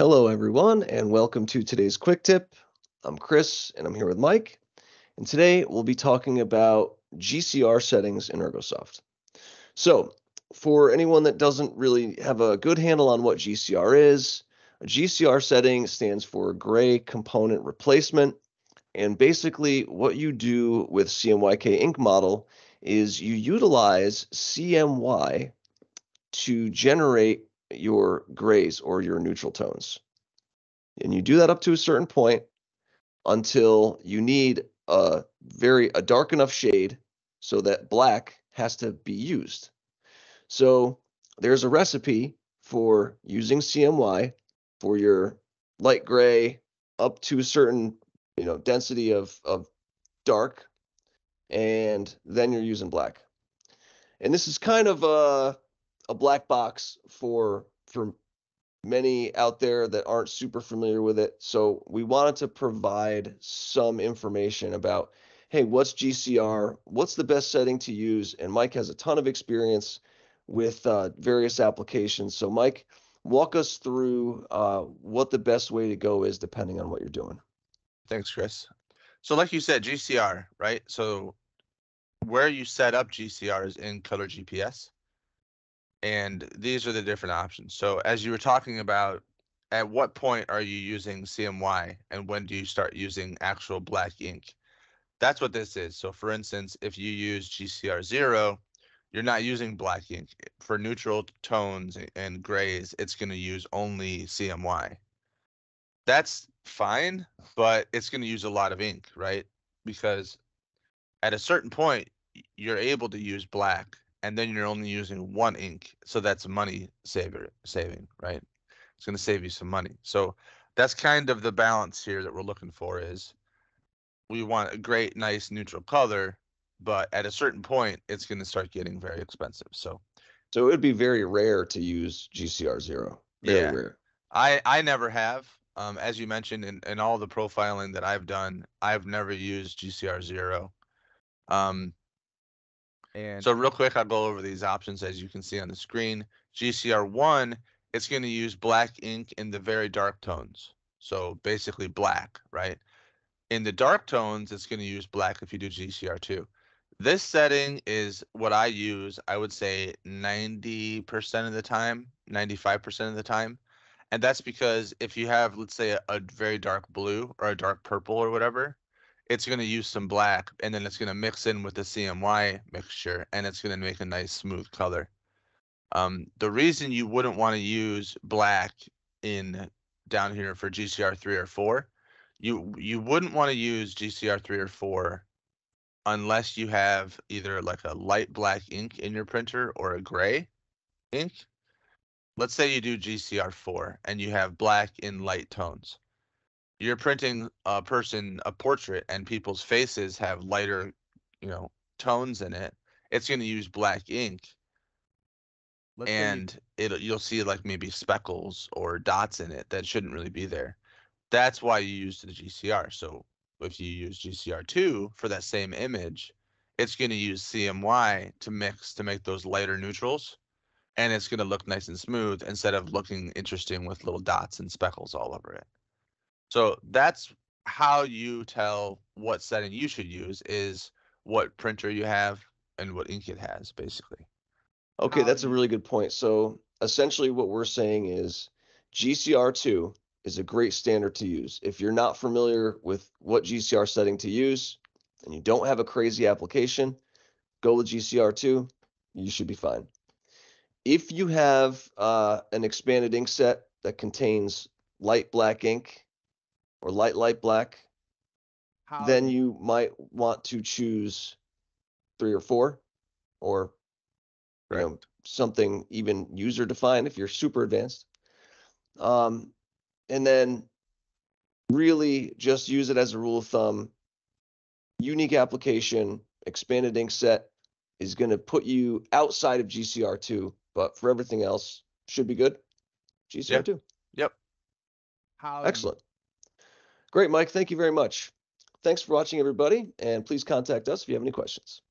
Hello, everyone, and welcome to today's quick tip. I'm Chris, and I'm here with Mike. And today we'll be talking about GCR settings in Ergosoft. So, for anyone that doesn't really have a good handle on what GCR is, a GCR setting stands for Gray Component Replacement. And basically, what you do with CMYK Ink model is you utilize CMY to generate your grays or your neutral tones. And you do that up to a certain point until you need a very a dark enough shade so that black has to be used. So there's a recipe for using CMY for your light gray up to a certain you know density of of dark and then you're using black. And this is kind of a a black box for for many out there that aren't super familiar with it. So we wanted to provide some information about, hey, what's GCR? What's the best setting to use? And Mike has a ton of experience with uh, various applications. So Mike, walk us through uh, what the best way to go is depending on what you're doing. Thanks, Chris. So like you said, GCR, right? So where you set up GCR is in Color GPS and these are the different options. So as you were talking about, at what point are you using CMY and when do you start using actual black ink? That's what this is. So for instance, if you use GCR zero, you're not using black ink. For neutral tones and grays, it's going to use only CMY. That's fine, but it's going to use a lot of ink, right? Because at a certain point, you're able to use black and then you're only using one ink. So that's money saver saving, right? It's going to save you some money. So that's kind of the balance here that we're looking for is we want a great, nice neutral color, but at a certain point, it's going to start getting very expensive. So, so it would be very rare to use GCR zero. Very yeah, rare. I I never have. Um, as you mentioned in, in all the profiling that I've done, I've never used GCR zero. Um, and so real quick, I'll go over these options as you can see on the screen. GCR1, it's going to use black ink in the very dark tones. So basically black, right? In the dark tones, it's going to use black if you do GCR2. This setting is what I use, I would say 90% of the time, 95% of the time. And that's because if you have, let's say, a, a very dark blue or a dark purple or whatever, it's going to use some black and then it's going to mix in with the CMY mixture and it's going to make a nice smooth color. Um, the reason you wouldn't want to use black in down here for GCR three or four, you you wouldn't want to use GCR three or four unless you have either like a light black ink in your printer or a gray ink. Let's say you do GCR four and you have black in light tones you're printing a person a portrait and people's faces have lighter you know tones in it it's going to use black ink. Let's and it'll you'll see like maybe speckles or dots in it that shouldn't really be there. That's why you use the gcr so if you use gcr2 for that same image it's going to use cmy to mix to make those lighter neutrals. And it's going to look nice and smooth instead of looking interesting with little dots and speckles all over it so that's how you tell what setting you should use is what printer you have and what ink it has, basically. Okay, that's a really good point. So essentially what we're saying is GCR2 is a great standard to use. If you're not familiar with what GCR setting to use and you don't have a crazy application, go with GCR2. You should be fine. If you have uh, an expanded ink set that contains light black ink or light light black, How? then you might want to choose three or four, or you know something even user defined if you're super advanced. Um, and then really just use it as a rule of thumb. Unique application, expanded ink set is going to put you outside of GCR2, but for everything else, should be good. GCR2. Yep. yep. How Excellent. Great, Mike. Thank you very much. Thanks for watching, everybody, and please contact us if you have any questions.